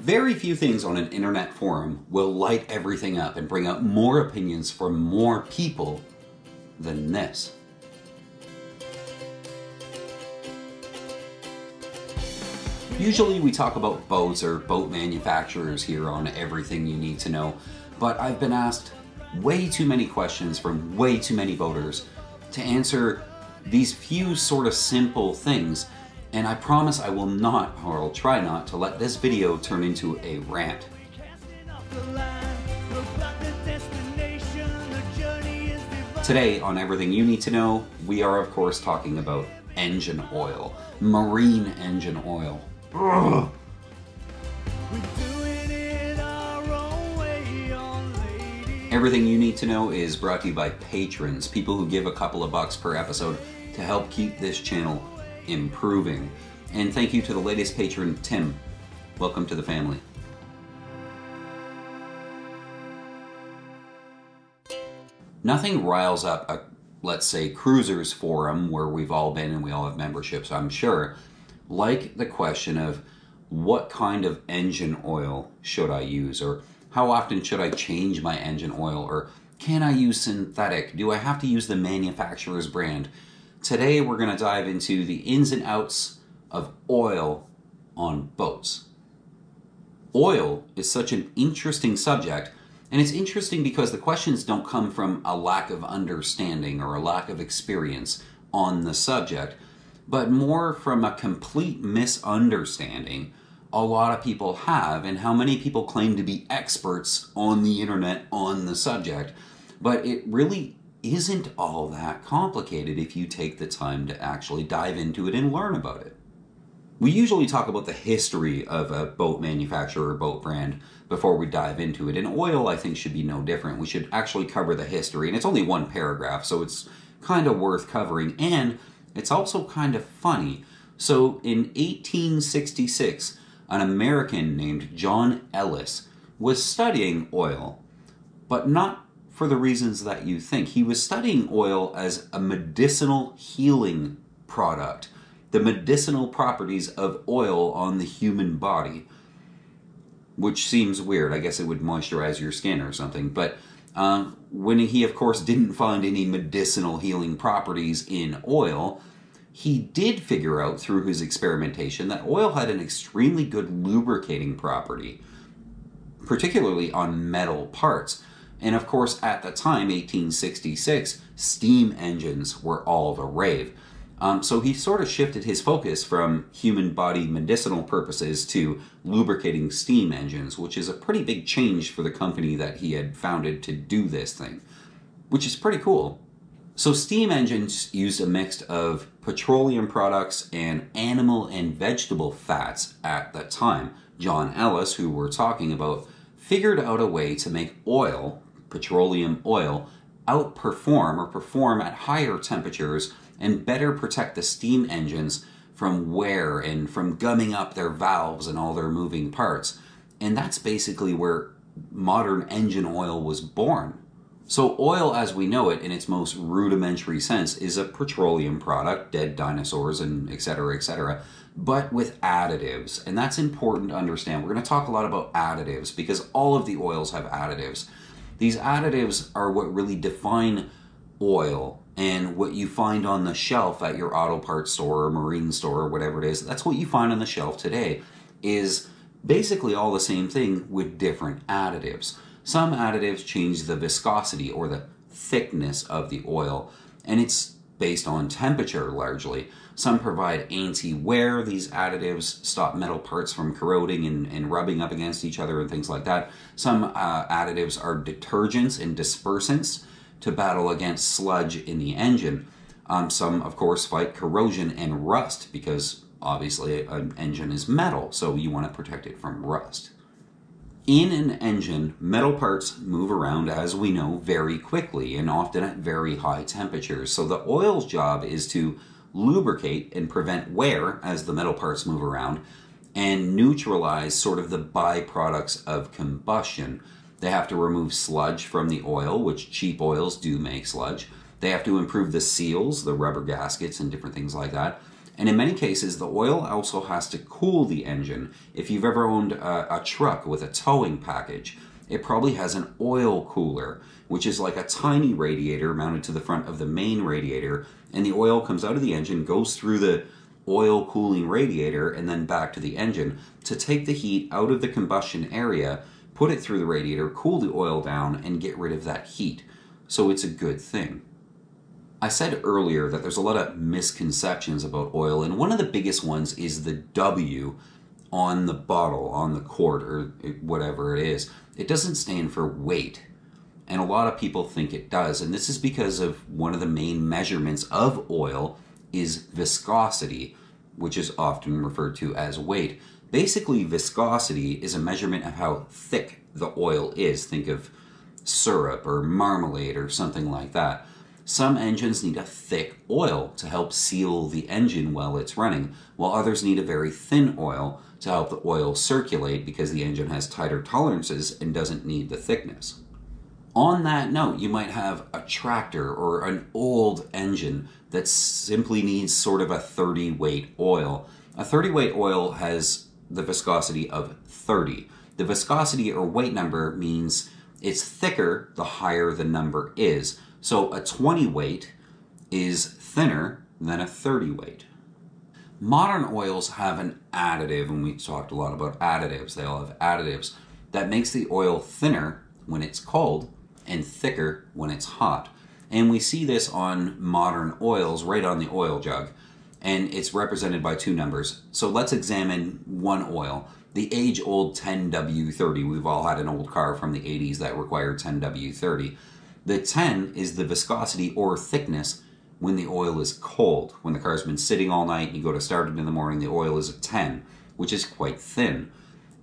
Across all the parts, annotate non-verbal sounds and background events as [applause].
Very few things on an internet forum will light everything up and bring out more opinions from more people than this. Usually we talk about boats or boat manufacturers here on Everything You Need to Know, but I've been asked way too many questions from way too many boaters to answer these few sort of simple things and I promise I will not, or I'll try not, to let this video turn into a rant. Today, on Everything You Need to Know, we are of course talking about engine oil, marine engine oil. Everything You Need to Know is brought to you by patrons, people who give a couple of bucks per episode to help keep this channel improving. And thank you to the latest patron, Tim. Welcome to the family. Nothing riles up a, let's say, cruisers forum where we've all been and we all have memberships, I'm sure, like the question of what kind of engine oil should I use? Or how often should I change my engine oil? Or can I use synthetic? Do I have to use the manufacturer's brand? Today we're going to dive into the ins and outs of oil on boats. Oil is such an interesting subject, and it's interesting because the questions don't come from a lack of understanding or a lack of experience on the subject, but more from a complete misunderstanding a lot of people have and how many people claim to be experts on the internet on the subject. But it really isn't all that complicated if you take the time to actually dive into it and learn about it. We usually talk about the history of a boat manufacturer or boat brand before we dive into it, and oil I think should be no different. We should actually cover the history, and it's only one paragraph, so it's kind of worth covering, and it's also kind of funny. So in 1866, an American named John Ellis was studying oil, but not for the reasons that you think. He was studying oil as a medicinal healing product, the medicinal properties of oil on the human body, which seems weird. I guess it would moisturize your skin or something. But uh, when he, of course, didn't find any medicinal healing properties in oil, he did figure out through his experimentation that oil had an extremely good lubricating property, particularly on metal parts. And of course, at the time, 1866, steam engines were all the rave. Um, so he sort of shifted his focus from human body medicinal purposes to lubricating steam engines, which is a pretty big change for the company that he had founded to do this thing, which is pretty cool. So steam engines used a mix of petroleum products and animal and vegetable fats at the time. John Ellis, who we're talking about, figured out a way to make oil petroleum oil outperform or perform at higher temperatures and better protect the steam engines from wear and from gumming up their valves and all their moving parts. And that's basically where modern engine oil was born. So, oil as we know it in its most rudimentary sense is a petroleum product, dead dinosaurs and etc., etc., but with additives. And that's important to understand. We're going to talk a lot about additives because all of the oils have additives. These additives are what really define oil and what you find on the shelf at your auto parts store or marine store or whatever it is. That's what you find on the shelf today is basically all the same thing with different additives. Some additives change the viscosity or the thickness of the oil and it's based on temperature largely. Some provide anti-wear. These additives stop metal parts from corroding and, and rubbing up against each other and things like that. Some uh, additives are detergents and dispersants to battle against sludge in the engine. Um, some, of course, fight corrosion and rust because obviously an engine is metal, so you want to protect it from rust. In an engine, metal parts move around, as we know, very quickly and often at very high temperatures. So the oil's job is to lubricate and prevent wear as the metal parts move around and neutralize sort of the byproducts of combustion. They have to remove sludge from the oil, which cheap oils do make sludge. They have to improve the seals, the rubber gaskets, and different things like that. And in many cases, the oil also has to cool the engine. If you've ever owned a, a truck with a towing package, it probably has an oil cooler, which is like a tiny radiator mounted to the front of the main radiator. And the oil comes out of the engine, goes through the oil cooling radiator, and then back to the engine to take the heat out of the combustion area, put it through the radiator, cool the oil down, and get rid of that heat. So it's a good thing. I said earlier that there's a lot of misconceptions about oil, and one of the biggest ones is the W on the bottle, on the quart, or whatever it is. It doesn't stand for weight, and a lot of people think it does, and this is because of one of the main measurements of oil is viscosity, which is often referred to as weight. Basically, viscosity is a measurement of how thick the oil is. Think of syrup or marmalade or something like that. Some engines need a thick oil to help seal the engine while it's running, while others need a very thin oil to help the oil circulate because the engine has tighter tolerances and doesn't need the thickness. On that note, you might have a tractor or an old engine that simply needs sort of a 30 weight oil. A 30 weight oil has the viscosity of 30. The viscosity or weight number means it's thicker the higher the number is. So a 20 weight is thinner than a 30 weight. Modern oils have an additive, and we talked a lot about additives. They all have additives that makes the oil thinner when it's cold and thicker when it's hot. And we see this on modern oils right on the oil jug, and it's represented by two numbers. So let's examine one oil the age old 10W30. We've all had an old car from the 80s that required 10W30. The 10 is the viscosity or thickness when the oil is cold. When the car's been sitting all night you go to start it in the morning, the oil is a 10, which is quite thin.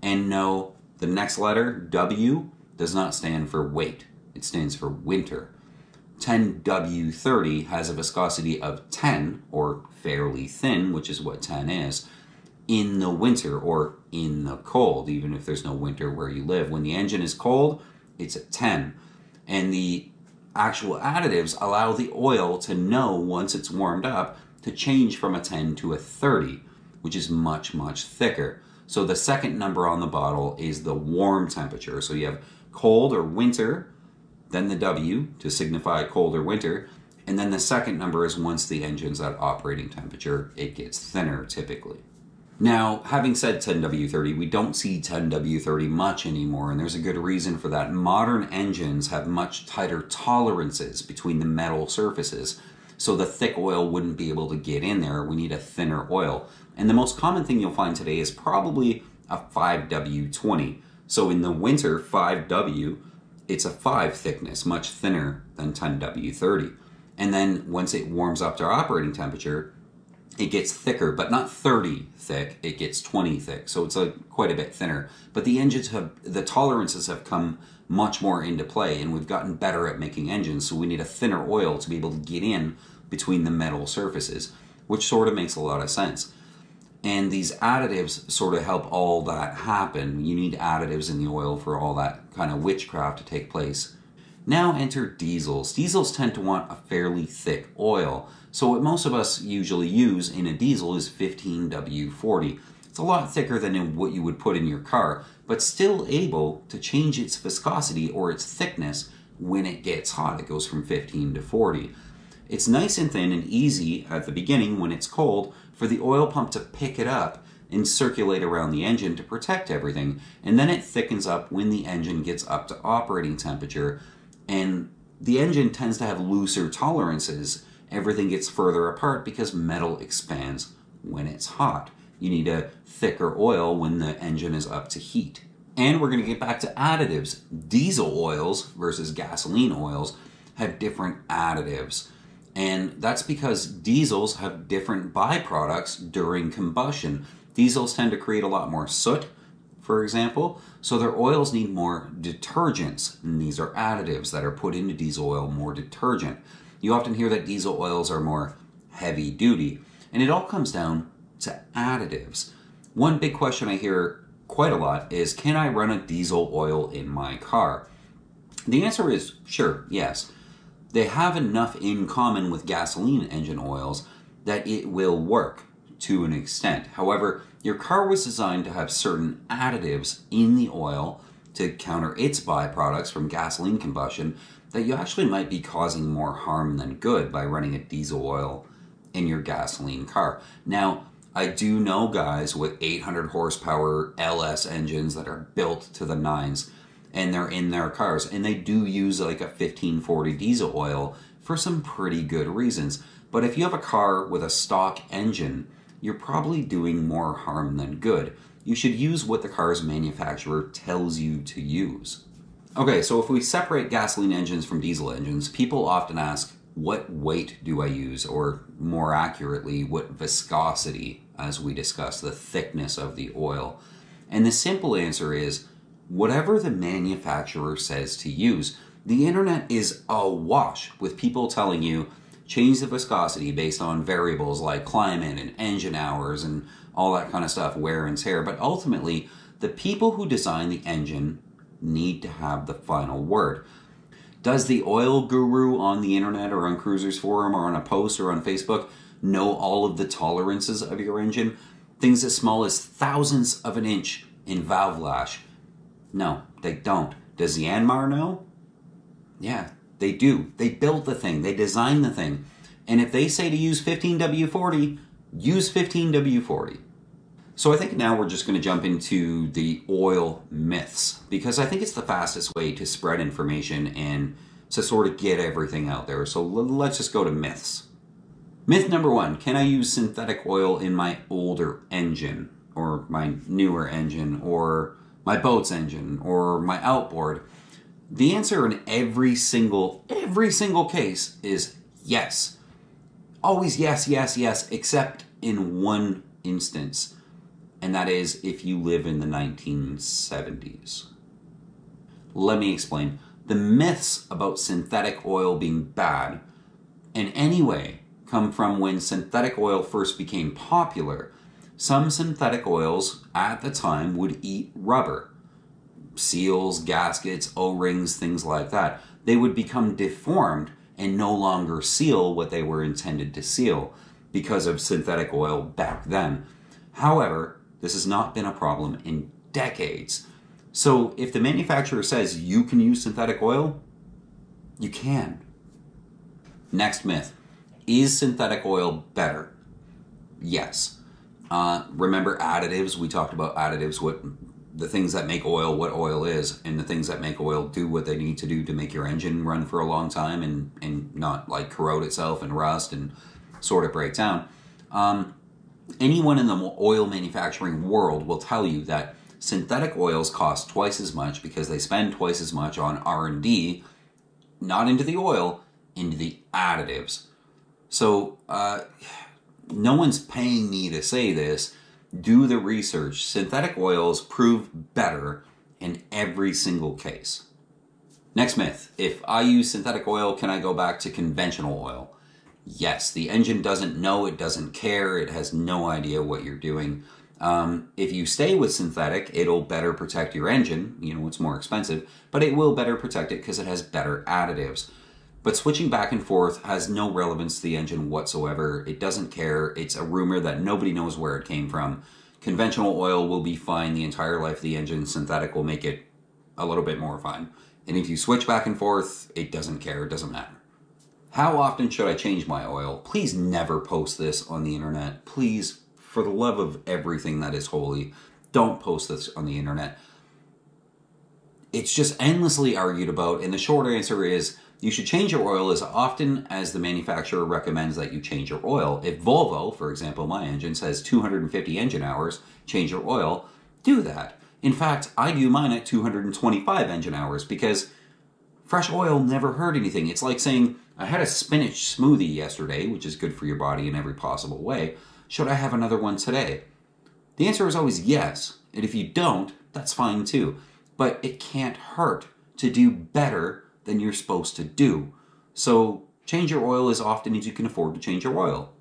And no, the next letter, W, does not stand for weight, it stands for winter. 10W30 has a viscosity of 10, or fairly thin, which is what 10 is, in the winter or in the cold, even if there's no winter where you live. When the engine is cold, it's a 10 and the actual additives allow the oil to know once it's warmed up to change from a 10 to a 30, which is much, much thicker. So the second number on the bottle is the warm temperature. So you have cold or winter, then the W to signify cold or winter, and then the second number is once the engine's at operating temperature, it gets thinner typically. Now, having said 10W30, we don't see 10W30 much anymore, and there's a good reason for that. Modern engines have much tighter tolerances between the metal surfaces, so the thick oil wouldn't be able to get in there. We need a thinner oil. And the most common thing you'll find today is probably a 5W20. So in the winter, 5W, it's a 5 thickness, much thinner than 10W30. And then once it warms up to our operating temperature, it gets thicker, but not 30 thick. It gets 20 thick, so it's a, quite a bit thinner. But the engines have the tolerances have come much more into play, and we've gotten better at making engines. So we need a thinner oil to be able to get in between the metal surfaces, which sort of makes a lot of sense. And these additives sort of help all that happen. You need additives in the oil for all that kind of witchcraft to take place. Now enter diesels. Diesels tend to want a fairly thick oil. So what most of us usually use in a diesel is 15W40. It's a lot thicker than what you would put in your car, but still able to change its viscosity or its thickness when it gets hot. It goes from 15 to 40. It's nice and thin and easy at the beginning when it's cold for the oil pump to pick it up and circulate around the engine to protect everything. And then it thickens up when the engine gets up to operating temperature. And the engine tends to have looser tolerances everything gets further apart because metal expands when it's hot. You need a thicker oil when the engine is up to heat. And we're going to get back to additives. Diesel oils versus gasoline oils have different additives. And that's because diesels have different byproducts during combustion. Diesels tend to create a lot more soot, for example, so their oils need more detergents. And these are additives that are put into diesel oil, more detergent. You often hear that diesel oils are more heavy duty, and it all comes down to additives. One big question I hear quite a lot is can I run a diesel oil in my car? The answer is sure, yes. They have enough in common with gasoline engine oils that it will work. to an extent. However, your car was designed to have certain additives in the oil to counter its byproducts from gasoline combustion that you actually might be causing more harm than good by running a diesel oil in your gasoline car. Now, I do know guys with 800 horsepower LS engines that are built to the nines and they're in their cars and they do use like a 1540 diesel oil for some pretty good reasons. But if you have a car with a stock engine, you're probably doing more harm than good. You should use what the car's manufacturer tells you to use. Okay, so if we separate gasoline engines from diesel engines, people often ask, what weight do I use? Or more accurately, what viscosity, as we discussed, the thickness of the oil? And the simple answer is whatever the manufacturer says to use. The internet is awash with people telling you change the viscosity based on variables like climate and engine hours and all that kind of stuff, wear and tear. But ultimately, the people who design the engine need to have the final word. Does the oil guru on the internet or on Cruisers Forum or on a post or on Facebook know all of the tolerances of your engine? Things as small as thousandths of an inch in valve lash. No, they don't. Does the Yanmar know? Yeah, they do. They built the thing, they designed the thing. And if they say to use 15W40, use 15W40. So I think now we're just going to jump into the oil myths because I think it's the fastest way to spread information and to sort of get everything out there. So let's just go to myths. Myth number one Can I use synthetic oil in my older engine or my newer engine or my boat's engine or my outboard? The answer in every single every single case is yes. Always yes, yes, yes, except in one instance and that is if you live in the 1970s. Let me explain. The myths about synthetic oil being bad in any way come from when synthetic oil first became popular. Some synthetic oils at the time would eat rubber, seals, gaskets, O rings, things like that. They would become deformed and no longer seal what they were intended to seal because of synthetic oil back then. However, this has not been a problem in decades. So if the manufacturer says you can use synthetic oil, you can. Next myth Is synthetic oil better? Yes. Uh, remember additives? We talked about additives, what the things that make oil what oil is, and the things that make oil do what they need to do to make your engine run for a long time and, and not like corrode itself and rust and sort of break down. Um, anyone in the oil manufacturing world will tell you that synthetic oils cost twice as much because they spend twice as much on r&d not into the oil into the additives so uh, [sighs] no one's paying me to say this do the research synthetic oils prove better in every single case next myth if i use synthetic oil can i go back to conventional oil yes, the engine doesn't know, it doesn't care, it has no idea what you're doing. Um, if you stay with synthetic, it'll better protect your engine. You know, it's more expensive, but it will better protect it because it has better additives. But switching back and forth has no relevance to the engine whatsoever. It doesn't care. It's a rumor that nobody knows where it came from. Conventional oil will be fine the entire life of the engine. Synthetic will make it a little bit more fine. And if you switch back and forth, it doesn't care. It doesn't matter. How often should I change my oil? Please never post this on the internet. Please, for the love of everything that is holy, don't post this on the internet. It's just endlessly argued about, and the short answer is you should change your oil as often as the manufacturer recommends that you change your oil. If Volvo, for example, my engine says 250 engine hours, change your oil, do that. In fact, I do mine at 225 engine hours because fresh oil never hurt anything. It's like saying, I had a spinach smoothie yesterday, which is good for your body in every possible way. Should I have another one today? The answer is always yes. And if you don't, that's fine too. But it can't hurt to do better than you're supposed to do. So change your oil as often as you can afford to change your oil.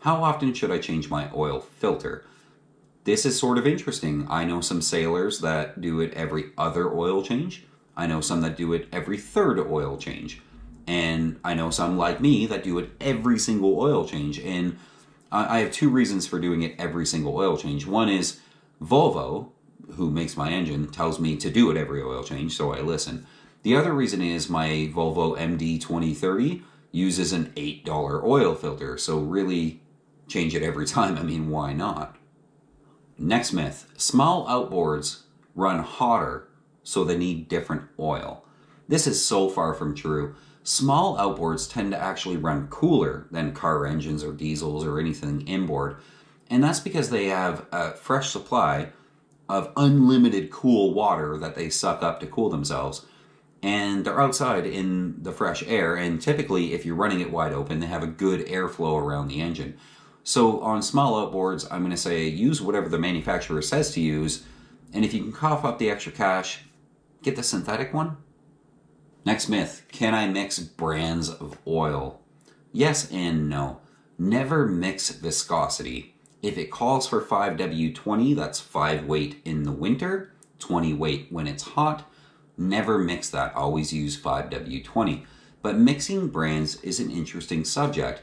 How often should I change my oil filter? This is sort of interesting. I know some sailors that do it every other oil change. I know some that do it every third oil change. And I know some like me that do it every single oil change. And I have two reasons for doing it every single oil change. One is Volvo, who makes my engine, tells me to do it every oil change, so I listen. The other reason is my Volvo MD 2030 uses an $8 oil filter, so really change it every [laughs] time. I mean, why not? Next myth small outboards run hotter, so they need different oil. This is so far from true. Small outboards tend to actually run cooler than car engines or diesels or anything inboard, and that's because they have a fresh supply of unlimited cool water that they suck up to cool themselves. And they're outside in the fresh air, and typically, if you're running it wide open, they have a good airflow around the engine. So, on small outboards, I'm going to say use whatever the manufacturer says to use, and if you can cough up the extra cash, get the synthetic one. Next myth Can I mix brands of oil? Yes and no. Never mix viscosity. If it calls for 5W20, that's 5 weight in the winter, 20 weight when it's hot. Never mix that. Always use 5W20. But mixing brands is an interesting subject.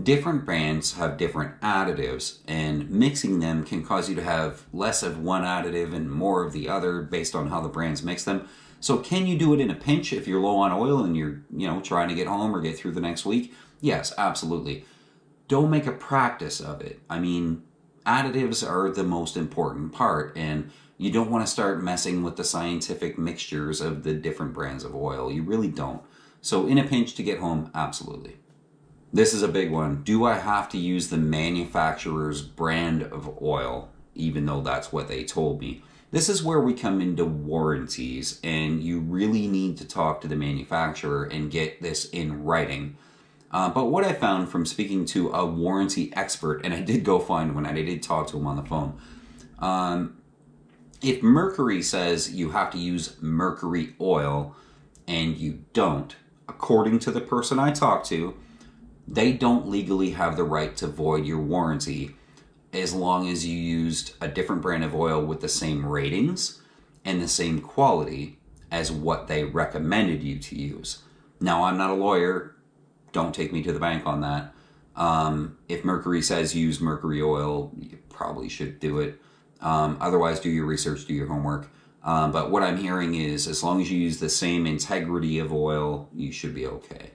Different brands have different additives, and mixing them can cause you to have less of one additive and more of the other based on how the brands mix them. So can you do it in a pinch if you're low on oil and you're, you know, trying to get home or get through the next week? Yes, absolutely. Don't make a practice of it. I mean, additives are the most important part and you don't want to start messing with the scientific mixtures of the different brands of oil. You really don't. So in a pinch to get home, absolutely. This is a big one. Do I have to use the manufacturer's brand of oil even though that's what they told me? This is where we come into warranties, and you really need to talk to the manufacturer and get this in writing. Uh, but what I found from speaking to a warranty expert, and I did go find one, and I did talk to him on the phone. Um, if Mercury says you have to use mercury oil and you don't, according to the person I talked to, they don't legally have the right to void your warranty as long as you used a different brand of oil with the same ratings and the same quality as what they recommended you to use. Now, I'm not a lawyer. Don't take me to the bank on that. Um, if Mercury says use Mercury oil, you probably should do it. Um, otherwise, do your research, do your homework. Um, but what I'm hearing is as long as you use the same integrity of oil, you should be okay.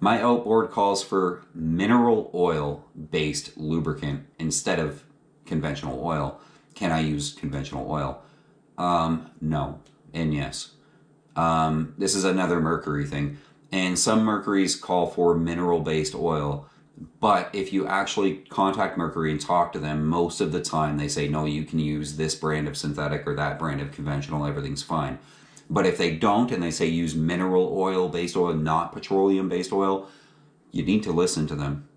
My outboard calls for mineral oil based lubricant instead of conventional oil. Can I use conventional oil? Um, no, and yes. Um, this is another mercury thing. And some mercuries call for mineral based oil. But if you actually contact Mercury and talk to them, most of the time they say, no, you can use this brand of synthetic or that brand of conventional, everything's fine. But if they don't and they say use mineral oil based oil, not petroleum based oil, you need to listen to them.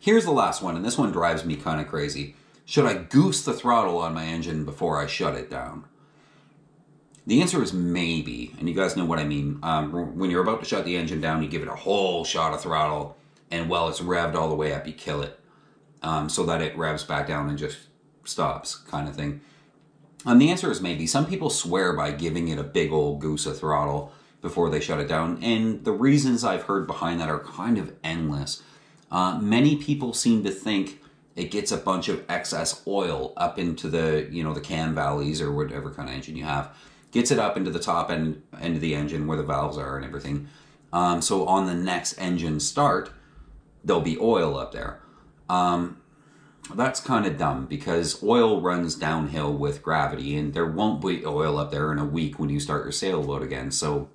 Here's the last one, and this one drives me kind of crazy. Should I goose the throttle on my engine before I shut it down? The answer is maybe, and you guys know what I mean. Um, when you're about to shut the engine down, you give it a whole shot of throttle, and while it's revved all the way up, you kill it um, so that it revs back down and just stops, kind of thing. And the answer is maybe. Some people swear by giving it a big old goose of throttle before they shut it down, and the reasons I've heard behind that are kind of endless. Uh, many people seem to think it gets a bunch of excess oil up into the you know the cam valleys or whatever kind of engine you have, gets it up into the top end end of the engine where the valves are and everything. Um, so on the next engine start, there'll be oil up there. Um, that's kind of dumb because oil runs downhill with gravity and there won't be oil up there in a week when you start your sailboat again. So,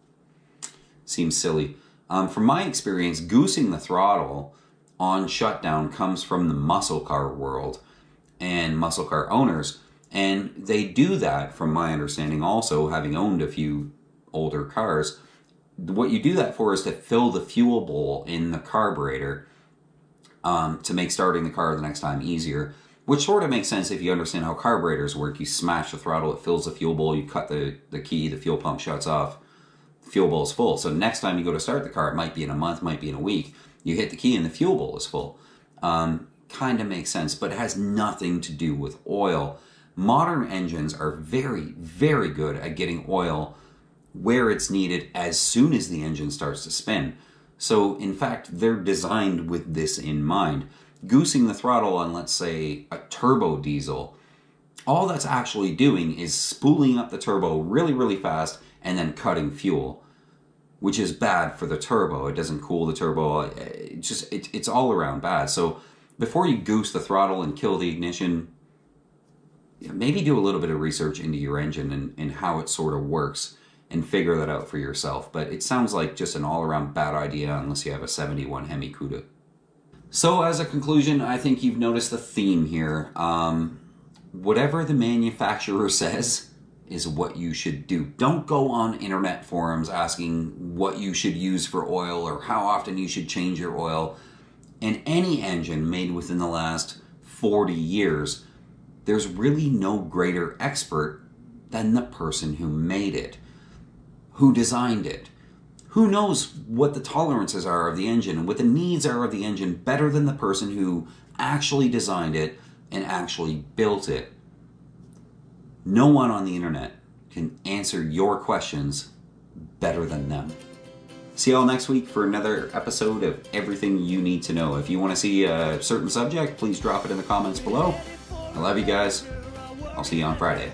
seems silly. Um, from my experience, goosing the throttle on shutdown comes from the muscle car world and muscle car owners. And they do that, from my understanding, also having owned a few older cars. What you do that for is to fill the fuel bowl in the carburetor um, to make starting the car the next time easier. Which sort of makes sense if you understand how carburetors work. You smash the throttle, it fills the fuel bowl, you cut the, the key, the fuel pump shuts off, fuel bowl is full. So next time you go to start the car, it might be in a month, might be in a week, you hit the key and the fuel bowl is full. Um, kind of makes sense, but it has nothing to do with oil. Modern engines are very, very good at getting oil where it's needed as soon as the engine starts to spin. So, in fact, they're designed with this in mind. goosing the throttle on, let's say, a turbo diesel, all that's actually doing is spooling up the turbo really, really fast and then cutting fuel, which is bad for the turbo. It doesn't cool the turbo. It just it, it's all around bad. So before you goose the throttle and kill the ignition, maybe do a little bit of research into your engine and, and how it sort of works and figure that out for yourself. But it sounds like just an all around bad idea unless you have a 71 Hemi Cuda. So, as a conclusion, I think you've noticed the theme here. Um, whatever the manufacturer [laughs] says is what you should do. Don't go on internet forums asking what you should use for oil or how often you should change your oil. In any engine made within the last 40 years, there's really no greater expert than the person who made it, who designed it. Who knows what the tolerances are of the engine and what the needs are of the engine better than the person who actually designed it and actually built it? No one on the internet can answer your questions better than them. See y'all next week for another episode of Everything You Need to Know. If you want to see a certain subject, please drop it in the comments below. I love you guys. I'll see you on Friday.